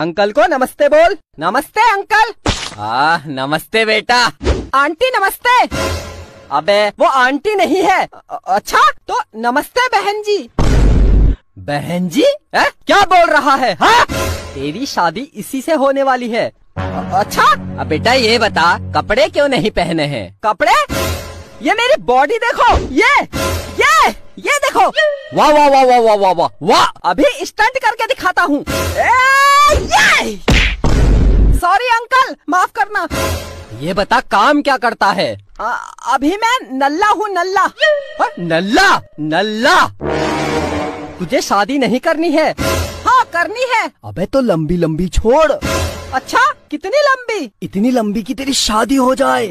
Uncle को नमस्ते बोल। नमस्ते अंकल। आ, नमस्ते बेटा। आंटी नमस्ते। अबे वो आंटी नहीं है। अच्छा तो नमस्ते बहन जी बहन जी ए? क्या बोल रहा है हा? तेरी शादी इसी से होने वाली है। अच्छा। अब बेटा ये बता कपड़े क्यों नहीं पहने हैं? कपड़े? ये मेरी बॉडी देखो। ये ये ये देखो। वाह वाह वाह वाह वाह वाह वाह। अभी स्टंट करके दिखाता हूँ। सॉरी अंकल माफ़ करना। ये बता काम क्या करता है? आ, अभी मैं नल्ला हूँ नल्ला। हाँ, नल्ला नल्ला। तुझे शादी नहीं करनी है। हाँ करनी है। अबे तो लंबी लंबी छोड़। अच्छा कितनी लंबी? इतनी लंबी कि तेरी शादी हो जाए!